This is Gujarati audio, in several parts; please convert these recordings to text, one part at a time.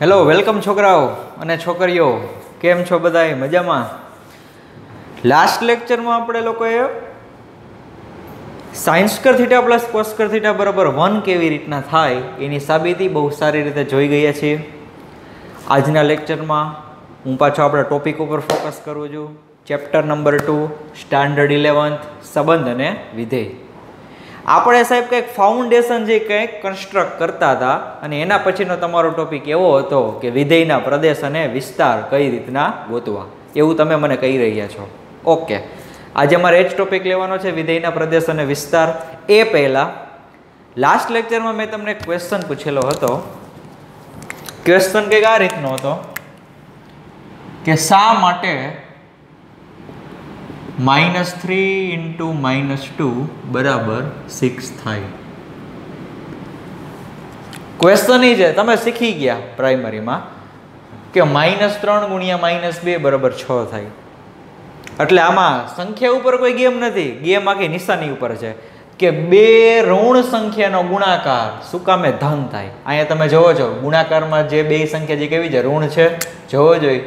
હેલો વેલકમ છોકરાઓ અને છોકરીઓ. કેમ છો બધાય? મજામાં? લાસ્ટ લેક્ચરમાં આપણે લોકોએ સાયન્સ કર થીટા પ્લસ કોસ થીટા બરાબર વન કેવી રીતના થાય એની સાબિતી બહુ સારી રીતે જોઈ ગયા છીએ. આજના લેક્ચરમાં હું પાછો આપણા ટોપિક ઉપર ફોકસ કરું છું. Chapter number two standard eleventh સંબંધ અને વિધેય. આપણે સાહેબ કંઈક ફાઉન્ડેશન જે કંઈક કન્સ્ટ્રક્ટ કરતા હતા અને એના પછીનો તમારો ટોપિક એવો હતો કે વિધેયના પ્રદેશ અને વિસ્તાર કઈ રીતના ગોતવા. એવું તમે મને કહી રહ્યા છો. ઓકે આજે મારે એ જ ટોપિક લેવાનો છે, વિધેયના પ્રદેશ અને વિસ્તાર. એ પહેલાં લાસ્ટ લેક્ચરમાં મેં તમને ક્વેશ્ચન પૂછેલો હતો. ક્વેશ્ચન કંઈક આ રીતનો હતો કે શા માટે minus three into minus two બરાબર સિક્સ થાય. ક્વેશ્ચન એ છે, તમે શીખી ગયા પ્રાઇમરીમાં કે માઇનસ ત્રણ ગુણ્યા માઇનસ બે બરાબર છ થાય. એટલે આમાં સંખ્યા ઉપર કોઈ ગેમ નથી, ગેમ આખી નિશાની ઉપર છે. કે બે ઋણ સંખ્યાનો ગુણાકાર શું કામે ધન થાય? અહીંયા તમે જોવો છો, ગુણાકારમાં જે બે સંખ્યા જે કેવી છે, ઋણ છે, જોવો જોઈએ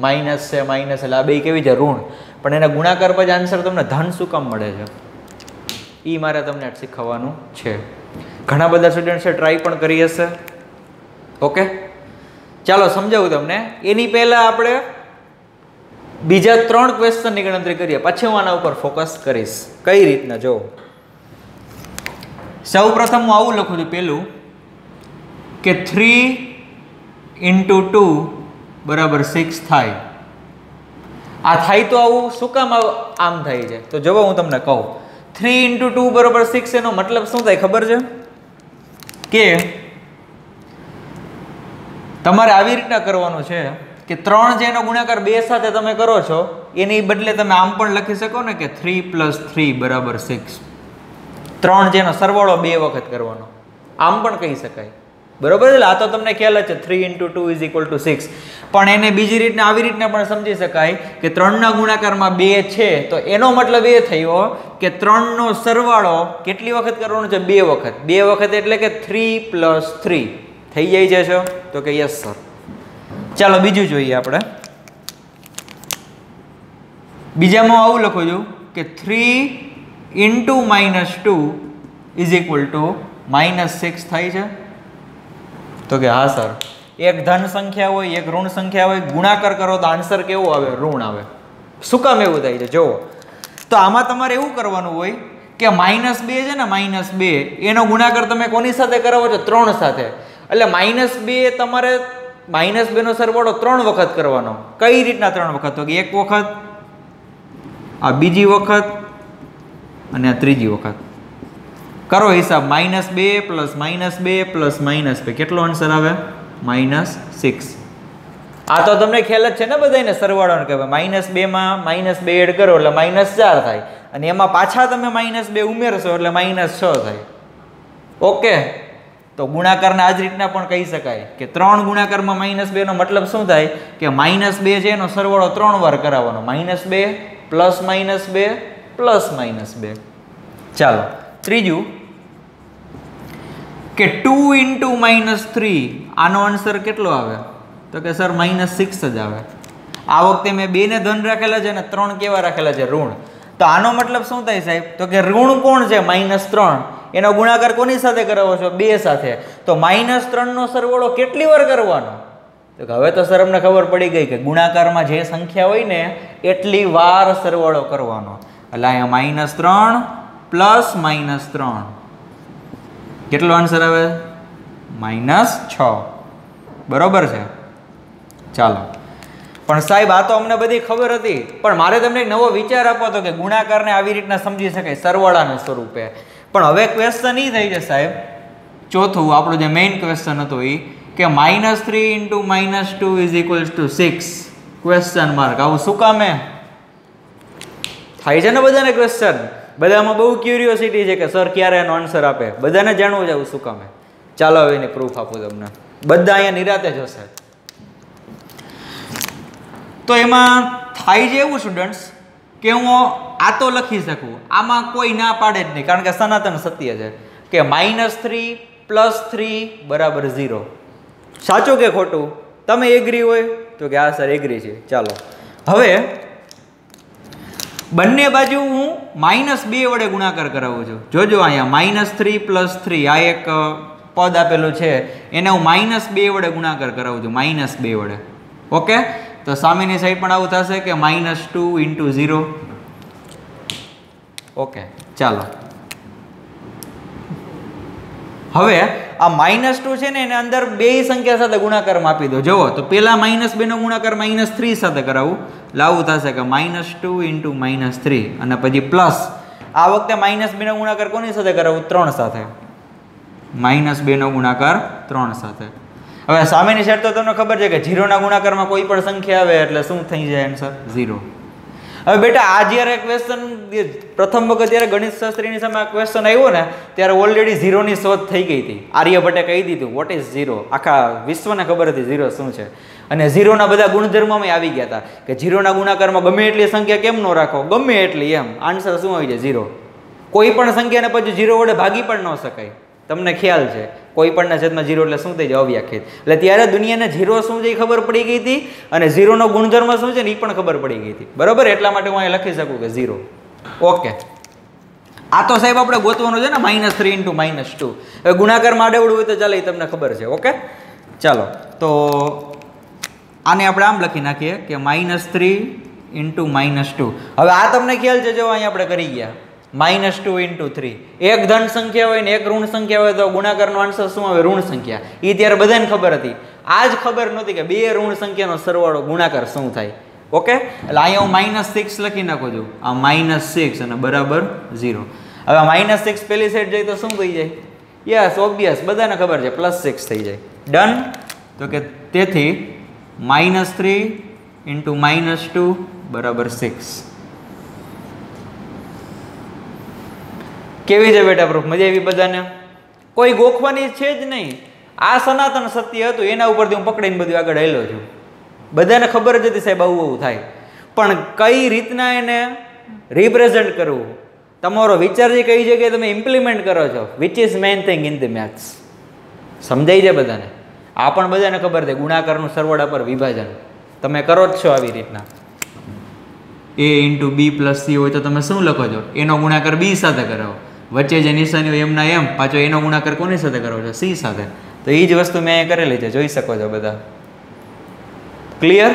માઇનસ છે, માઇનસ, એટલે આ બે કેવી છે, ઋણ. પણ એના ગુણાકાર પછી આન્સર તમને ધન શું કામ મળે છે? એ મારે તમને શીખવવાનું છે. ઘણા બધા સ્ટુડન્ટ્સે ટ્રાય પણ કરી હશે. ઓકે ચાલો સમજાવું તમને. એની પહેલાં આપણે બીજા ત્રણ ક્વેશ્ચનની ગણતરી કરીએ. પછી હું આના ઉપર ફોકસ કરીશ. કઈ રીતના? જો સૌ પ્રથમ હું આવું લખું છું પહેલું કે થ્રી ઇન્ટુ ટુ બરાબર સિક્સ થાય. આ થાય તો આવું, શું કામ આમ થાય છે. તો જુઓ હું તમને કહું. થ્રી ઇન્ટુ ટુ બરાબર સિક્સ એનો મતલબ શું થાય ખબર છે? કે તમારે આવી રીતના કરવાનું છે કે ત્રણ જેનો ગુણાકાર બે સાથે તમે કરો છો, એની બદલે તમે આમ પણ લખી શકો ને કે થ્રી પ્લસ થ્રી બરાબર સિક્સ ત્રણ જેનો સરવાળો બે વખત કરવાનો. આમ પણ કહી શકાય. બરોબર એટલે આ તો તમને ખ્યાલ છે three into two is equal to six પણ એને બીજી રીતના, આવી રીતના પણ સમજી શકાય કે ત્રણના ગુણાકારમાં બે છે, તો એનો મતલબ એ થયો કે ત્રણનો સરવાળો કેટલી વખત કરવાનો છે? બે વખત. બે વખત એટલે કે થ્રી પ્લસ થ્રી થઈ જાય છે તો કે યસ સર ચાલો, બીજું જોઈએ આપણે. બીજામાં આવું લખું છું કે three into minus two is equal to minus six થાય છે. તો કે, હા, સર. એક ધન સંખ્યા હોય, એક ઋણ સંખ્યા હોય, ગુણાકાર કરો તો આન્સર કેવો આવે? ઋણ આવે. શું કામ એવું થાય છે? જુઓ. તો આમાં તમારે એવું કરવાનું હોય કે માઇનસ બે છે ને માઇનસ બે, એનો ગુણાકાર તમે કોની સાથે કરાવો છો? ત્રણ સાથે. એટલે માઇનસ બે તમારે માઇનસ બેનો સરવાળો ત્રણ વખત કરવાનો. કઈ રીતના ત્રણ વખત? તો કે એક વખત, આ બીજી વખત, અને આ ત્રીજી વખત. કરો હિસાબ માઇનસ બે પ્લસ માઇનસ બે પ્લસ માઇનસ બે. કેટલો આન્સર આવે? માઇનસ સિક્સ આ તો તમને ખ્યાલ જ છે ને બધાને સરવાળો કહેવાય માઇનસ બેમાં માઇનસ બે એડ કરો એટલે માઇનસ ચાર થાય. અને એમાં પાછા તમે માઇનસ બે ઉમેરશો એટલે માઇનસ છ થાય. ઓકે તો ગુણાકારને આ જ રીતના પણ કહી શકાય કે ત્રણ ગુણાકારમાં માઇનસ બેનો મતલબ શું થાય? કે માઇનસ બે છે એનો સરવાળો ત્રણ વાર કરાવવાનો. માઇનસ બે પ્લસ માઇનસ બે પ્લસ માઇનસ બે. ચાલો. ત્રીજું કે ટુ ઇન્ટુ માઇનસ થ્રી આનો આન્સર કેટલો આવે? તો કે સર માઇનસ સિક્સ જ આવે. આ વખતે મેં બેને ધન રાખેલા છે અને ત્રણ કેવા રાખેલા છે? ઋણ. તો આનો મતલબ શું થાય સાહેબ? તો કે ઋણ કોણ છે? માઇનસ ત્રણ. એનો ગુણાકાર કોની સાથે કરાવો છો? બે સાથે. તો માઇનસ ત્રણનો સરવાળો કેટલી વાર કરવાનો? તો કે હવે તો સર અમને ખબર પડી ગઈ કે ગુણાકારમાં જે સંખ્યા હોય ને, એટલી વાર સરવાળો કરવાનો. એટલે અહીંયા માઇનસ ત્રણ પ્લસ માઇનસ ત્રણ. કેટલો આન્સર આવે? માઇનસ છ. બરોબર છે. ચાલો. પણ સાહેબ, આ તો અમને બધી ખબર હતી. પણ મારે તમને એક નવો વિચાર આપવો હતો કે ગુણાકારને આવી રીતના સમજી શકાય, સરવાળાના સ્વરૂપે. પણ હવે ક્વેશ્ચન એ થઈ છે સાહેબ. ચોથું, આપણું જે મેઇન ક્વેશ્ચન હતું એ કે minus three into minus two is equals to six question mark આવું શું કામે થાય છે ને બધાને ક્વેશ્ચન બધામાં બહુ ક્યુરિયોસિટી છે કે સર ક્યારે એનો આન્સર આપે? બધાને જાણવું આવું શું કામે ચાલો હવે એની પ્રૂફ આપું તમને. બધા અહીંયા નિરાતે જ હશે. તો એમાં થાય છે એવું સ્ટુડન્ટ્સ કે હું આ તો લખી શકું. આમાં કોઈ ના પાડે જ નહીં. કારણ કે સનાતન સત્ય છે કે માઇનસ થ્રી પ્લસ થ્રી બરાબર ઝીરો સાચું કે ખોટું? તમે એગ્રી હોય તો કે હા સર એગ્રી છે. ચાલો. હવે બંને બાજુ હું માઇનસ બે વડે ગુણાકાર કરાવું છું. જોજો અહીંયા માઇનસ થ્રી પ્લસ થ્રી, આ એક પદ આપેલું છે. એને હું માઇનસ બે વડે ગુણાકાર કરાવું છું, માઇનસ બે વડે. ઓકે? તો સામેની સાઈડ પણ આવું થશે કે minus two into zero. Okay, ચાલો. હવે આ માઇનસ ટુ છે ને એને અંદર બે સંખ્યા સાથે ગુણાકારમાં આપી દો. જુઓ, તો પેલા માઇનસ બેનો ગુણાકાર માઇનસ થ્રી સાથે કરાવું. લાવું થશે કે minus two into minus three અને પછી પ્લસ. આ વખતે માઇનસ બેનો ગુણાકાર કોની સાથે કરાવું? ત્રણ સાથે. માઇનસ બેનો ગુણાકાર ત્રણ સાથે. હવે સામેની સાઈડ તો તમને ખબર છે કે ઝીરોના ગુણાકારમાં કોઈ પણ સંખ્યા આવે એટલે શું થઈ જાય આન્સર ઝીરો. હવે બેટા, આ જ્યારે ક્વેશ્ચન પ્રથમ વખત જ્યારે ગણિત શાસ્ત્રીની સામે આ ક્વેશ્ચન આવ્યો ને, ત્યારે ઓલરેડી ઝીરોની શોધ થઈ ગઈ હતી. આર્યભટ્ટે કહી દીધું વોટ ઇઝ ઝીરો આખા વિશ્વને ખબર હતી ઝીરો શું છે. અને ઝીરોના બધા ગુણધર્મોમાં આવી ગયા હતા કે ઝીરોના ગુણાકારમાં ગમે એટલી સંખ્યા કેમ ન રાખો? ગમે એટલી એમ. આન્સર શું આવી જાય? ઝીરો કોઈ પણ સંખ્યાને પછી ઝીરો વડે ભાગી પણ ન શકાય. તમને ખ્યાલ છે, કોઈ પણના છેદમાં ઝીરો એટલે શું થઈ જાય? અવ્યાખ્યાત એટલે ત્યારે દુનિયાને ઝીરો શું છે એ ખબર પડી ગઈ હતી અને ઝીરોનો ગુણધર્મ શું છે ને એ પણ ખબર પડી ગઈ હતી. બરોબર? એટલા માટે હું અહીં લખી શકું કે ઝીરો. ઓકે. આ તો સાહેબ આપણે ગોતવાનું છે ને minus three into minus two હવે ગુણાકારમાં આડેવડું હોય તો ચાલે, એ તમને ખબર છે. ઓકે? ચાલો. તો આને આપણે આમ લખી નાખીએ કે minus three into minus two હવે આ તમને ખ્યાલ છે, જો અહીં આપણે કરી ગયા. Minus two into three. એક ધન સંખ્યા હોય ને એક ઋણ સંખ્યા હોય તો ગુણાકારનો આન્સર શું આવે? ઋણ સંખ્યા. એ ત્યારે બધાને ખબર હતી. આ જ ખબર નહોતી કે બે ઋણ સંખ્યાનો સરવાળો ગુણાકાર શું થાય. ઓકે? એટલે અહીંયા હું માઇનસ સિક્સ લખી નાખું છું. આ માઇનસ સિક્સ અને બરાબર ઝીરો હવે માઇનસ સિક્સ પહેલી સાઈડ જાય તો શું થઈ જાય? યસ ઓબ્વિયસ બધાને ખબર છે. પ્લસ સિક્સ થઈ જાય. ડન તો કે તેથી minus three into minus two બરાબર સિક્સ કેવી છે બેટા પ્રૂફ મજા આવી બધાને? કોઈ ગોખવાની છે જ નહીં. આ સનાતન સત્ય હતું, એના ઉપરથી હું પકડીને બધું આગળ હેલો છું. બધાને ખબર જ હતી, સાહેબ આવું આવું થાય. પણ કઈ રીતના એને રિપ્રેઝેન્ટ કરવું? તમારો વિચાર જે કઈ જગ્યાએ તમે ઇમ્પ્લિમેન્ટ કરો છો? Which is main thing in the maths સમજાઈ છે બધાને? આ પણ બધાને ખબર છે, ગુણાકારનું સરવાળા પર વિભાજન. તમે કરો જ છો આવી રીતના. A into b plus c હોય તો તમે શું લખો છો? એનો ગુણાકાર બી સાથે કરાવો. વચ્ચે જે નિશાની હોય એમના એમ, પાછો એનો ગુણાકાર કોની સાથે કરો છો? સી સાથે. તો એ જ વસ્તુ મેં અહીંયા કરેલી છે. જોઈ શકો છો બધા. ક્લિયર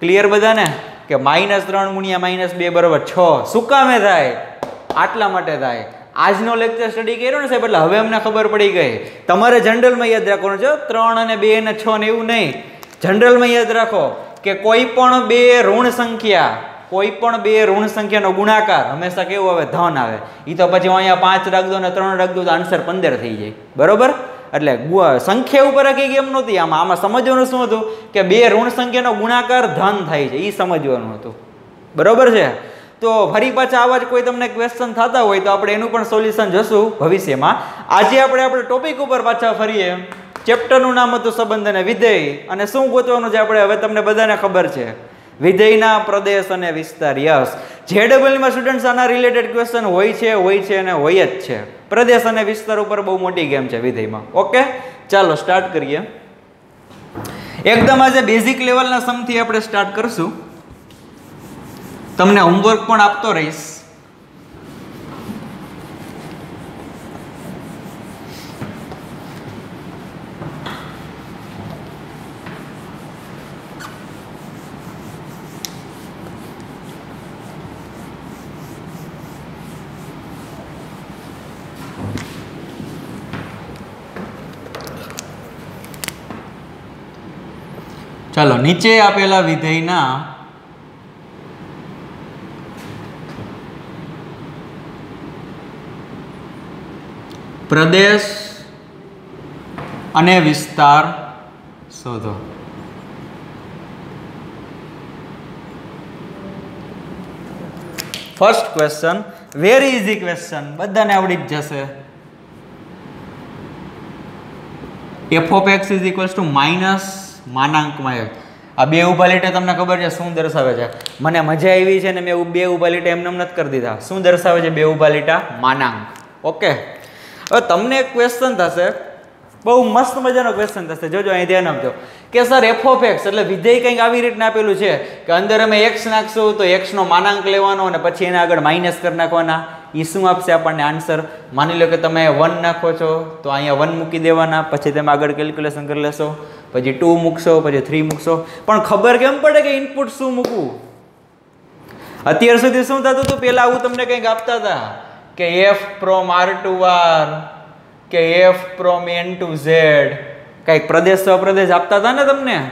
ક્લિયર બધાને? કે માઇનસ ત્રણ ગુણ્યા માઇનસ બે બરાબર છ. શું કામે થાય? આટલા માટે થાય. આજનો લેક્ચર સ્ટડી કર્યો ને સાહેબ, એટલે હવે અમને ખબર પડી ગઈ. તમારે જનરલમાં યાદ રાખવાનું છે ત્રણ અને બે અને છ ને એવું નહીં. જનરલમાં યાદ રાખો કે કોઈ પણ બે ઋણ સંખ્યા કોઈ પણ બે ઋણ સંખ્યાનો ગુણાકાર, હંમેશા કેવું આવે? ધન આવે. એ તો પછી અહીંયા પાંચ રાખ દો ને ત્રણ રાખ દો તો આન્સર પંદર થઈ જાય. બરોબર? એટલે સંખ્યા ઉપર કઈ કેમ નહોતી. આમાં આમાં સમજવાનું શું હતું? કે બે ઋણ સંખ્યાનો ગુણાકાર ધન થાય છે. એ સમજવાનું હતું. બરોબર છે? તો ફરી પાછા આવા જ કોઈ તમને ક્વેશ્ચન થતા હોય તો આપણે એનું પણ સોલ્યુશન જોશું ભવિષ્યમાં. આજે આપણે આપણે ટોપિક ઉપર પાછા ફરીએ. ચેપ્ટરનું નામ હતું સંબંધ અને વિધેય. અને શું ગોતવાનું છે આપણે? હવે તમને બધાને ખબર છે. વિધેયના પ્રદેશ અને વિસ્તાર. યસ. જે ડબલમાં સ્ટુડન્ટ્સ આના રિલેટેડ ક્વેશ્ચન હોય છે હોય છે અને હોય જ છે. પ્રદેશ અને વિસ્તાર ઉપર બહુ મોટી ગેમ છે વિધેયમાં. ઓકે ચાલો સ્ટાર્ટ કરીએ. એકદમ આજે બેઝિક લેવલના સમથી આપણે સ્ટાર્ટ કરશું. તમને હોમવર્ક પણ આપતો રહીશ. ચાલો નીચે આપેલા વિધેયના પ્રદેશ અને વિસ્તાર શોધો. First question very easy question બધાને આવડી જ જશે. F of x is equals to minus માનાંકમાં એક આ બે ઊભા લીટે તમને ખબર છે શું દર્શાવે છે? મને મજા આવી છે ને મેં બે ઊભા લીટા એમને એમ નથી કરી દીધા. શું દર્શાવે છે બે ઊભા લીટા? માનાંક. ઓકે. હવે તમને એક ક્વેશ્ચન થશે. બહુ મસ્ત મજાનો ક્વેશ્ચન થશે. જોજો અહીં ધ્યાન આપજો કે સર એફ ઓફ એક્સ એટલે વિધેય કંઈક આવી રીતના આપેલું છે કે અંદર અમે એક્સ નાખશું તો એક્સનો માનાંક લેવાનો અને પછી એના આગળ માઇનસ કરી નાખવાના. એ શું આપશે આપણને? આન્સર માની લો કે તમે વન નાખો છો, તો અહીંયા વન મૂકી દેવાના, પછી તમે આગળ કેલ્ક્યુલેશન કરી લેશો, પછી ટુ મૂકશો, પછી થ્રી મૂકશો. પણ ખબર કેમ પડે કે ઇનપુટ શું મૂકવું? અત્યાર સુધી શું થતું હતું? પહેલાં આવું તમને કંઈક આપતા હતા કે f from R to R કે f from N to Z કંઈક પ્રદેશ સ્વપ્રદેશ આપતા હતા ને તમને?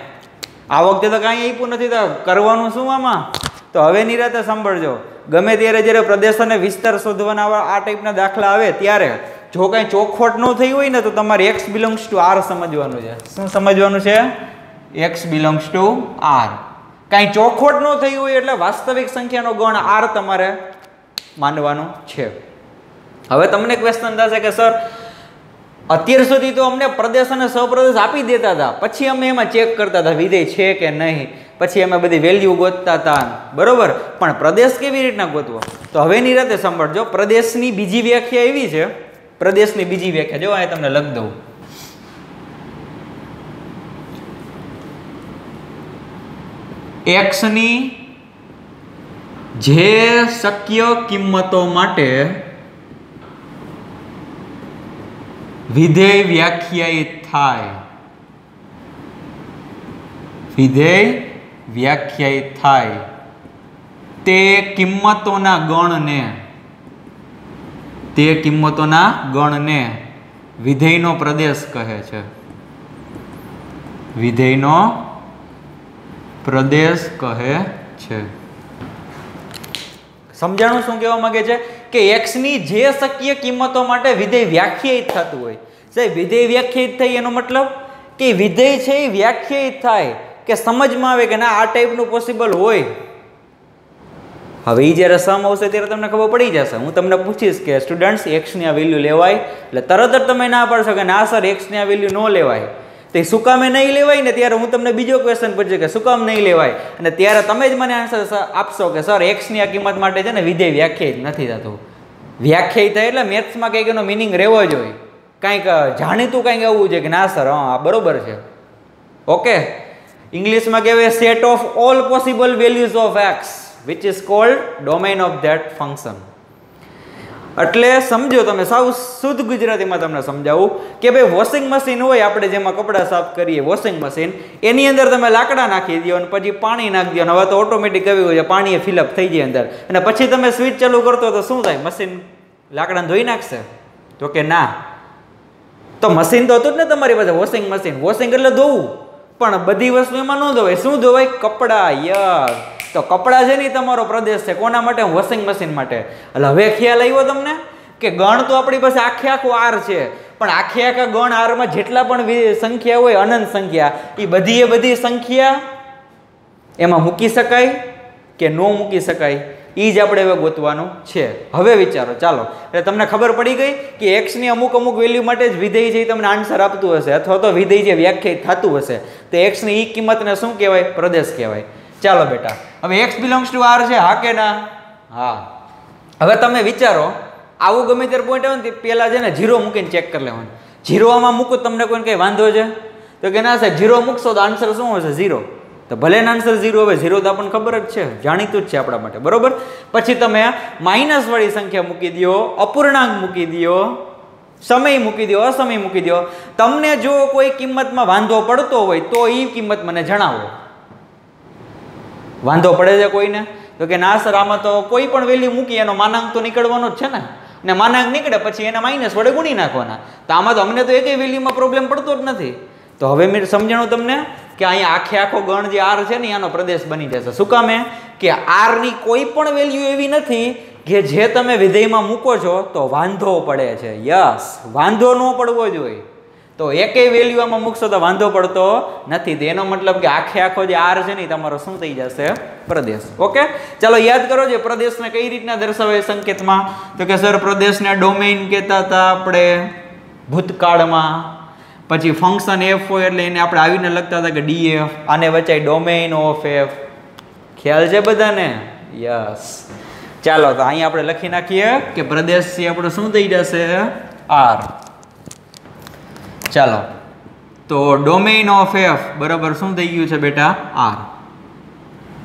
આ વખતે તો કાંઈ આપ્યું નથી, તો કરવાનું શું આમાં? તો હવે નિરાતે સાંભળજો. ગમે ત્યારે જ્યારે પ્રદેશ અને વિસ્તાર શોધવાના આ ટાઈપના દાખલા આવે ત્યારે જો કાંઈ ચોખવટ ન થઈ હોય ને તો તમારે એક્સ બિલોંગ્સ ટુ આર સમજવાનું છે. શું સમજવાનું છે? એક્સ બિલોંગ્સ ટુ આર કાંઈ ચોખવટ ન થઈ હોય એટલે વાસ્તવિક સંખ્યાનો ગણ આર તમારે માનવાનું છે. હવે તમને ક્વેશ્ચન થશે કે, સર અત્યાર સુધી તો અમને પ્રદેશ અને સપ્રદેશ આપી દેતા હતા. પછી અમે એમાં ચેક કરતા હતા વિધેય છે કે નહીં? પછી અમે બધી વેલ્યુ ગોતતા હતા. બરોબર? પણ પ્રદેશ કેવી રીતના ગોતવો? તો હવેની રાતે સાંભળજો, પ્રદેશની બીજી વ્યાખ્યા એવી છે. પ્રદેશની બીજી વ્યાખ્યા. જો અહીં તમને લખ દઉં. એક્સની જે શક્ય કિંમતો માટે વિધેય વ્યાખ્યાયિત થાય. વિધેય વ્યાખ્યાયિત થાય. તે કિંમતોના ગણને. તે કિંમતોના ગણને વિધેયનો પ્રદેશ કહે છે. વિધેયનો પ્રદેશ કહે છે. સમજાણું શું કહેવા માંગે છે? કે એક્સની જે શક્ય કિંમતો માટે વિધેય વ્યાખ્યાયિત થતું હોય. સાહેબ, વિધેય વ્યાખ્યાયિત થઈ એનો મતલબ કે વિધેય છે એ વ્યાખ્યાયિત થાય કે સમજમાં આવે કે ના, આ ટાઈપનું પોસિબલ હોય. હવે એ જ્યારે સમ આવશે ત્યારે તમને ખબર પડી જશે. હું તમને પૂછીશ કે સ્ટુડન્ટ્સ એક્સની આ વેલ્યુ લેવાય? એટલે તરત જ તમે ના પાડશો કે ના સર એક્સની આ વેલ્યુ ન લેવાય. તો શું કામે નહીં લેવાય ને ત્યારે હું તમને બીજો ક્વેશ્ચન પૂછું કે શું કામ નહીં લેવાય? અને ત્યારે તમે જ મને આન્સર આપશો કે સર એક્સની આ કિંમત માટે છે ને વિધેય વ્યાખ્યાયિત નથી થતું. વ્યાખ્યાયિત થાય એટલે મેથ્સમાં કંઈક એનો મિનિંગ રહેવો જોઈએ કાંઈક જાણીતું કંઈક એવું છે કે, ના સર હા બરોબર છે. ઓકે ઇંગ્લિશમાં કહેવાય set of all possible values of x which is called domain of that function એટલે સમજો તમે, સાવ શુદ્ધ ગુજરાતીમાં તમને સમજાવું કે ભાઈ વોશિંગ મશીન હોય, આપણે જેમાં કપડાં સાફ કરીએ વોશિંગ મશીન એની અંદર તમે લાકડા નાખી દો અને પછી પાણી નાખી દો હવે તો ઓટોમેટિક આવી હોય પાણી ફિલઅપ થઈ જાય અંદર. અને પછી તમે સ્વિચ ચાલુ કરતો તો શું થાય? મશીન લાકડાને ધોઈ નાખશે? તો કે ના. તો મશીન તો હતું જ ને તમારી પાસે વોશિંગ મશીન વોશિંગ એટલે ધોવું. પણ બધી વસ્તુ એમાં ન ધોવાય. શું ધોવાય? કપડાં યસ તો કપડાં છે ને તમારો પ્રદેશ છે. કોના માટે? વોશિંગ મશીન માટે. એટલે હવે ખ્યાલ આવ્યો તમને? કે ગણ તો આપણી પાસે આખે આખો આર છે. પણ આખે આખા ગણ આરમાં જેટલા પણ સંખ્યા હોય, અનંત સંખ્યા એ બધી એ બધી સંખ્યા એમાં મૂકી શકાય કે ન મૂકી શકાય? એ જ આપણે હવે ગોતવાનું છે. હવે વિચારો, ચાલો. એટલે તમને ખબર પડી ગઈ કે એક્સની અમુક અમુક વેલ્યુ માટે જ વિધેય છે તમને આન્સર આપતું હશે. અથવા તો વિધેય જે વ્યાખ્યાયિત થતું હશે. તો એક્સની એ કિંમતને શું કહેવાય? પ્રદેશ કહેવાય. ચાલો બેટા હવે એક્સ બિલોંગ્સ ટુ આર છે હા કે ના? હા. હવે તમે વિચારો આવું ગમે ત્યારે પોઈન્ટ આવે ને પહેલાં છે ને જીરો મૂકીને ચેક કરી લેવાનું. જીરો આમાં મૂકો તમને કોઈને કંઈ વાંધો છે? તો કે ના સાહેબ જીરો મૂકશો તો આન્સર શું હશે? ઝીરો તો ભલે આન્સર ઝીરો હવે ઝીરો તો આપણને ખબર જ છે જાણીતું જ છે આપણા માટે બરોબર? પછી તમે માઇનસ વાળી સંખ્યા મૂકી દો અપૂર્ણાંક મૂકી દો સમય મૂકી દો અસમય મૂકી દો. તમને જો કોઈ કિંમતમાં વાંધો પડતો હોય તો એ કિંમત મને જણાવો. વાંધો પડે છે કોઈને? તો કે ના સર, આમાં તો કોઈ પણ વેલ્યુ મૂકી એનો માનાંક તો નીકળવાનો જ છે ને. ને માનાંક નીકળે પછી એને માઇનસ વડે ગુણી નાખવાના. તો આમાં તો અમને તો એકેય વેલ્યુમાં પ્રોબ્લેમ પડતો જ નથી. તો હવે મેં સમજાણું તમને કે અહીંયા આખે આખો ગણ જે આર છે ને આનો પ્રદેશ બની જશે. શું કામે કે આરની કોઈ પણ વેલ્યુ એવી નથી કે જે તમે વિધેયમાં મૂકો છો તો વાંધો પડે છે. યસ વાંધો ન પડવો જોઈએ. તો એકેય વેલ્યુ આમાં મૂકશો તો વાંધો પડતો નથી. તો એનો મતલબ કે આખે આખો જે આર છે ને તમારો શું થઈ જશે? પ્રદેશ. ઓકે? ચાલો યાદ કરો જે પ્રદેશને કઈ રીતના દર્શાવે સંકેતમાં? તો કે સર પ્રદેશને ડોમેઇન કહેતા હતા આપણે ભૂતકાળમાં. પછી ફંક્શન એફ હોય એટલે એને આપણે આવીને લખતા હતા કે ડીએફ આને વચાય ડોમેઇન ઓફ એફ ખ્યાલ છે બધાને? યસ. ચાલો તો અહીંયા આપણે લખી નાખીએ કે પ્રદેશ છે આપણો શું થઈ જશે? આર ચાલો. તો ડોમેઇન ઓફ એફ બરાબર, શું થઈ ગયું છે બેટા? આર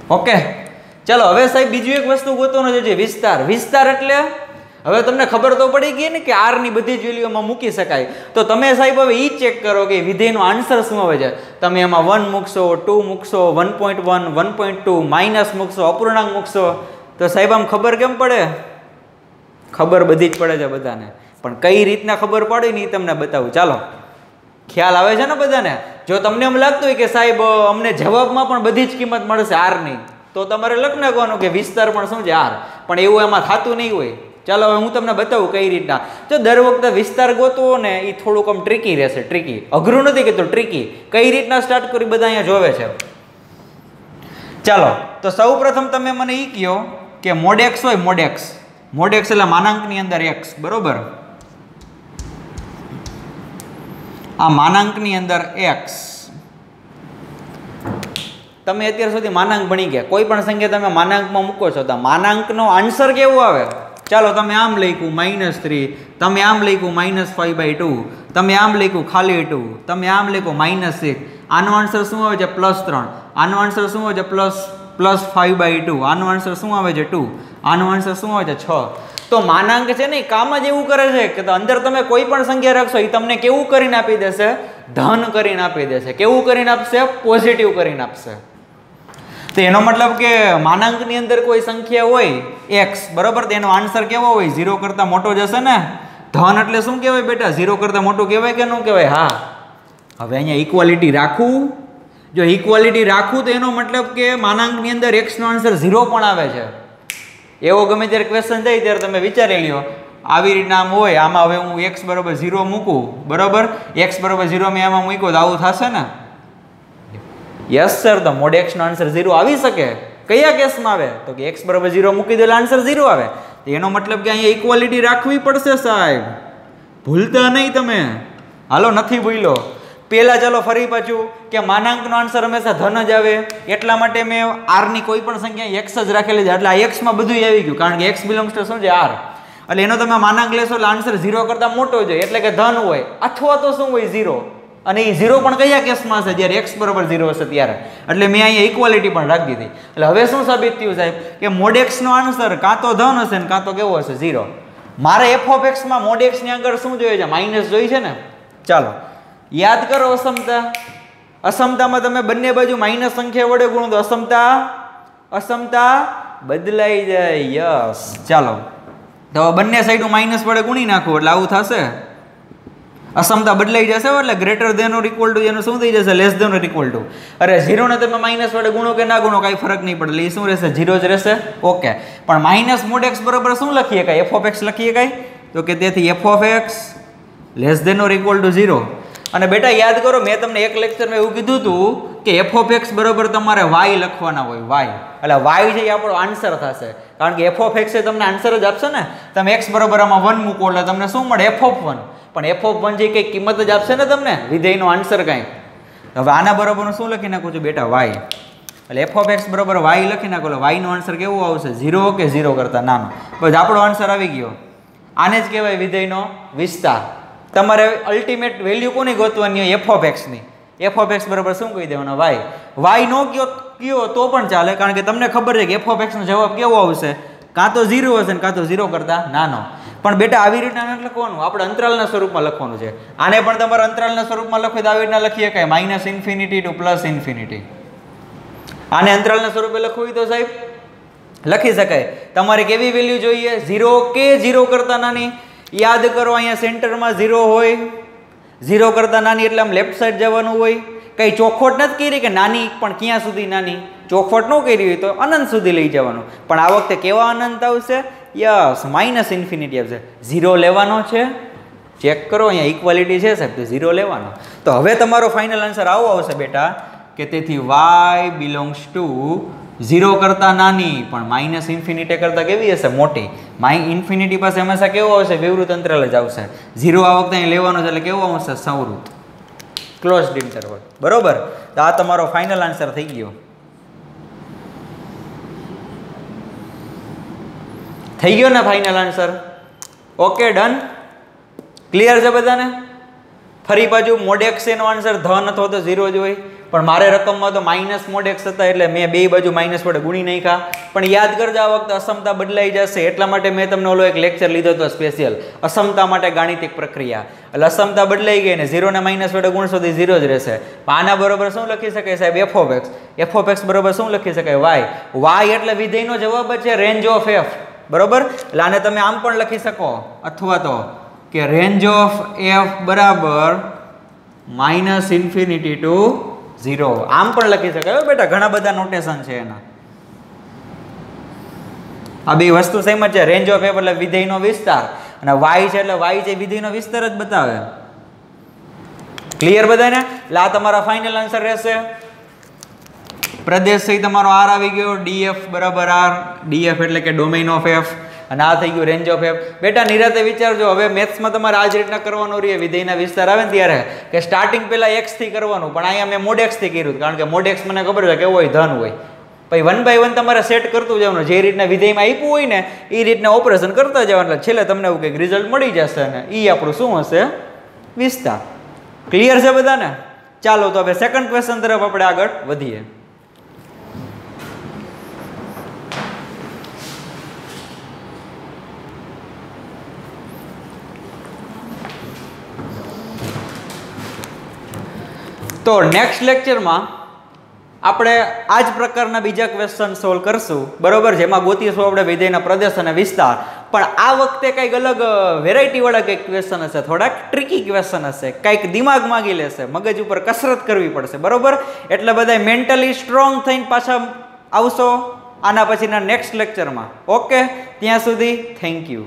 ઓકે ચાલો, હવે સાહેબ બીજું એક વસ્તુ ગોતવાનો છે વિસ્તાર. વિસ્તાર એટલે, હવે તમને ખબર તો પડી ગઈ ને કે આરની બધી જ વેલ્યુમાં મૂકી શકાય. તો તમે સાહેબ હવે એ ચેક કરો કે વિધેયનો આન્સર શું આવે છે. તમે એમાં વન મૂકશો ટુ મૂકશો one point one one point two minus મૂકશો, અપૂર્ણાંક મૂકશો. તો સાહેબ આમ ખબર કેમ પડે? ખબર બધી જ પડે છે બધાને. પણ કઈ રીતના ખબર પડે ને એ તમને બતાવું. ચાલો. ખ્યાલ આવે છે ને બધાને? જો તમને એમ લાગતું હોય કે સાહેબ, અમને જવાબમાં પણ બધી જ કિંમત મળશે આરની તો તમારે લખ નાખવાનું કે વિસ્તાર પણ શું છે આર પણ એવું એમાં થતું નહીં હોય. ચાલો, હવે હું તમને બતાવું કઈ રીતના. જો દર વખતે વિસ્તાર ગોતવો ને એ થોડુંક આમ ટ્રીકી રહેશે ટ્રીકી અઘરું નથી કીધું ટ્રીકી કઈ રીતના સ્ટાર્ટ કરી બધા અહીંયા જોવે છે. ચાલો, તો સૌ પ્રથમ તમે મને એ કહો કે મોડેક્સ હોય મોડેક્સ. મોડેક્સ એટલે માનાંકની અંદર એક્સ બરોબર? આ માનાંકની અંદર એક્સ તમે અત્યાર સુધી માનાંક ભણી ગયા. કોઈ પણ સંખ્યા તમે માનાંકમાં મૂકો છો તો માનાંકનો આન્સર કેવો આવે? ચાલો તમે આમ લખ્યું માઇનસ થ્રી તમે આમ લખ્યું માઇનસ ફાઈવ બાય ટુ તમે આમ લખ્યું ખાલી ટુ તમે આમ લખ્યું માઇનસ સિક્સ આનો આન્સર શું આવે છે? પ્લસ ત્રણ. આનો આન્સર શું આવે છે? Plus plus five by two આનો આન્સર શું આવે છે? ટુ આનો આન્સર શું આવે છે? છ. તો માનાંક છે ને કામ જ એવું કરે છે કે અંદર તમે કોઈ પણ સંખ્યા રાખશો એ તમને કેવું કરીને આપી દેશે? ધન કરીને આપી દેશે. કેવું કરીને આપશે? પોઝિટિવ કરીને આપશે. તો એનો મતલબ કે માનાંકની અંદર કોઈ સંખ્યા હોય એક્સ બરોબર? તો એનો આન્સર કેવો હોય? ઝીરો કરતાં મોટો જશે ને? ધન એટલે શું કહેવાય બેટા? ઝીરો કરતાં મોટું કહેવાય કે ન કહેવાય? હા. હવે અહીંયા ઇક્વાલિટી રાખવું. જો ઇક્વાલિટી રાખવું તો એનો મતલબ કે માનાંકની અંદર એક્સનો આન્સર ઝીરો પણ આવે છે. એવો ગમે ત્યારે ક્વેશ્ચન જાય ત્યારે તમે વિચારી લ્યો. આવી રીતના આમ હોય, આમાં હવે હું એક્સ બરોબર ઝીરો મૂકું, બરાબર? એક્સ બરોબર ઝીરો મેં આમાં મૂક્યો તો આવું થશે ને? યસ સર તો મોડ એક્સનો આન્સર ઝીરો આવી શકે. કયા કેસમાં આવે? તો કે એક્સ બરાબર ઝીરો મૂકી દેલા આન્સર ઝીરો આવે. તો એનો મતલબ કે અહીંયા ઇક્વાલિટી રાખવી પડશે સાહેબ. ભૂલતા નહીં તમે. હાલો, નથી ભૂલો પહેલાં ચાલો ફરી પાછું કે માનાંકનો આન્સર હંમેશા ધન જ આવે. એટલા માટે મેં આરની કોઈ પણ સંખ્યા એક્સ જ રાખેલી છે. એટલે આ એક્સમાં બધું આવી ગયું. કારણ કે એક્સ બિલોંગ્સ ટુ શું છે? આર એટલે એનો તમે માનાંક લેશો એટલે આન્સર ઝીરો કરતાં મોટો જોઈએ એટલે કે ધન હોય. અથવા તો શું હોય? ઝીરો અને એ ઝીરો પણ કયા કેસમાં હશે? જ્યારે એક્સ બરોબર ઝીરો હશે ત્યારે. એટલે મેં અહીંયા ઇક્વાલિટી પણ રાખી દીધી. એટલે હવે શું સાબિત થયું સાહેબ? કે મોડેક્સનો આન્સર કાં તો ધન હશે ને કાં તો કેવો હશે? ઝીરો મારે એફ ઓફ એક્સમાં મોડેક્સની આગળ શું જોઈએ છે? માઇનસ જોઈએ છે ને? ચાલો. યાદ કરો અસમતા. અસમતામાં તમે બંને બાજુ માઇનસ સંખ્યા વડે ગુણો તો અસમતા અસમતા બદલાઈ જાય. યસ. ચાલો. તો બંને સાઈડ માઇનસ વડે ગુણી નાખો એટલે આવું થશે. અસમતા બદલાઈ જશે એટલે greater than or equal to એનું શું થઈ જશે? Less than or equal to અરે ઝીરોને તમે માઇનસ વડે ગુણો કે ના ગુણો કાંઈ ફરક નહીં પડે. એ શું રહેશે? ઝીરો જ રહેશે? ઓકે પણ માઇનસ મોડ એક્સ બરાબર શું લખીએ કાંઈ? એફ ઓફ એક્સ લખીએ કાંઈ? તો કે તેથી f of x less than or equal to zero અને બેટા, યાદ કરો, મેં તમને એક લેક્ચરમાં એવું કીધું હતું કે એફ ઓફ એક્સ બરોબર તમારે વાય લખવાના હોય વાય એટલે વાય છે એ આપણો આન્સર થશે. કારણ કે એફ ઓફ એક્સ એ તમને આન્સર જ આપશે ને? તમે એક્સ બરોબર આમાં વન મૂકો એટલે તમને શું મળે? એફ ઓફ વન પણ એફ ઓફ વન જે કંઈ કિંમત જ આપશે ને તમને? વિધેયનો આન્સર કાંઈ હવે આના બરોબરનું શું લખી નાખું છું બેટા? વાય એટલે એફ ઓફ એક્સ બરોબર વાય લખી નાખો એટલે વાયનો આન્સર કેવો આવશે? ઝીરો કે ઝીરો કરતાં નાનો? બસ, આપણો આન્સર આવી ગયો. આને જ કહેવાય વિધેયનો વિસ્તાર. તમારે અલ્ટિમેટ વેલ્યુ કોની ગોતવાની હોય? એફ ઓફ એક્સની એફ ઓફ એક્સ બરાબર શું કહી દેવાનો? વાય વાય નો કયો કયો તો પણ ચાલે, કારણ કે તમને ખબર છે કે એફ ઓફ એક્સનો જવાબ કેવો આવશે? કાં તો ઝીરો હશે ને કાં તો ઝીરો કરતાં નાનો. પણ બેટા, આવી રીતના લખવાનું. આપણે અંતરાલના સ્વરૂપમાં લખવાનું છે. આને પણ તમારે અંતરાલના સ્વરૂપમાં લખો, તો આવી રીતના લખીએ કે minus infinity to plus infinity આને અંતરાલના સ્વરૂપે લખવું તો સાહેબ, લખી શકાય. તમારે કેવી વેલ્યુ જોઈએ? ઝીરો કે ઝીરો કરતાં નાની? યાદ કરો, અહીંયા સેન્ટરમાં ઝીરો હોય. ઝીરો કરતાં નાની એટલે આમ લેફ્ટ સાઈડ જવાનું હોય. કંઈ ચોખવટ નથી કરી કે નાની, પણ ક્યાં સુધી નાની? ચોખવટ ન કરી હોય તો અનંત સુધી લઈ જવાનું. પણ આ વખતે કેવા અનંત આવશે? યસ માઇનસ ઇન્ફિનિટી આવશે. ઝીરો લેવાનો છે. ચેક કરો, અહીંયા ઇક્વાલિટી છે સાહેબ, તો ઝીરો લેવાનો. તો હવે તમારો ફાઇનલ આન્સર આવો આવશે બેટા, કે તેથી વાય બિલોંગ્સ ટુ ઝીરો કરતાં નાની, પણ માઇનસ ઇન્ફિનિટી કરતાં કેવી હશે? મોટી. માઈ ઇન્ફિનિટી પાસે હંમેશા કેવો આવશે? વિવૃત અંતરાલ જ આવશે. ઝીરો આ વખતે અહીં લેવાનો છે એટલે કેવો આવશે? સંવૃત ક્લોઝડ ઇન્ટરવલ બરોબર? તો આ તમારો ફાઇનલ આન્સર થઈ ગયો. થઈ ગયો ને final answer okay done clear છે બધાને? ફરી પાછું મોડેક્સ એનો આન્સર ધન અથવા તો ઝીરો જ હોય. પણ મારે રકમમાં તો માઇનસ મોડેક્સ હતા એટલે મેં બે બાજુ માઇનસ વડે ગુણી નાખ્યા. પણ યાદ કરજો આ વખતે અસમતા બદલાઈ જશે. એટલા માટે મેં તમને ઓલો એક લેક્ચર લીધો હતો સ્પેશિયલ અસમતા માટે ગાણિતિક પ્રક્રિયા. એટલે અસમતા બદલાઈ ગઈ ને ઝીરોને માઇનસ વડે ગુણશો તો ઝીરો જ રહેશે. આના બરોબર શું લખી શકાય સાહેબ? F of x f of x બરોબર શું લખી શકાય? વાય વાય એટલે વિધેયનો જવાબ છે રેન્જ ઓફ એફ બરોબર? એટલે આને તમે આમ પણ લખી શકો. અથવા તો કે રેન્જ ઓફ એફ બરાબર માઇનસ ઇન્ફિનિટી ટુ ઝીરો આમ પણ લખી શકાય. બેટા, ઘણા બધા નોટેશન છે એના. આ બે વસ્તુ સેમ જ છે. રેન્જ ઓફ એફ એટલે વિધેયનો વિસ્તાર અને વાય છે એટલે વાય છે વિધેયનો વિસ્તાર જ બતાવે. ક્લિયર બધાને? એટલે આ તમારા ફાઇનલ આન્સર રહેશે. પ્રદેશ થઈ તમારો આર આવી ગયો. ડીએફ બરાબર આર ડીએફ એટલે કે ડોમેન ઓફ એફ અને આ થઈ ગયું રેન્જ ઓફ એફ બેટા, નિરાતે વિચારજો, હવે મેથ્સમાં તમારે આ જ રીતના કરવાનું રહીએ વિધેયના વિસ્તાર આવે ને ત્યારે કે સ્ટાર્ટિંગ પહેલાં એક્સથી કરવાનું, પણ અહીંયા મેં મોડેક્સથી કર્યું કારણ કે મોડેક્સ મને ખબર છે કેવો હોય, ધન હોય. પછી વન બાય વન તમારે સેટ કરતું જવાનું, જે રીતના વિધેયમાં આપ્યું હોય ને એ રીતના ઓપરેશન કરતા જવાનું. એટલે છેલ્લે તમને એવું કંઈક રિઝલ્ટ મળી જશે ને એ આપણું શું હશે? વિસ્તાર. ક્લિયર છે બધાને? ચાલો તો હવે સેકન્ડ ક્વેશ્ચન તરફ આપણે આગળ વધીએ. તો નેક્સ્ટ લેક્ચરમાં આપણે આ જ પ્રકારના બીજા ક્વેશ્ચન સોલ્વ કરશું. બરોબર જેમાં ગોતીશું આપણે વિધેયના પ્રદેશ અને વિસ્તાર. પણ આ વખતે કંઈક અલગ વેરાયટીવાળા કંઈક ક્વેશ્ચન હશે. થોડાક ટ્રિકી ક્વેશ્ચન હશે. કંઈક દિમાગ માગી લેશે. મગજ ઉપર કસરત કરવી પડશે. બરોબર? એટલે બધા મેન્ટલી સ્ટ્રોંગ થઈને પાછા આવશો. આના પછીના નેક્સ્ટ લેક્ચરમાં ઓકે ત્યાં સુધી થેન્ક યુ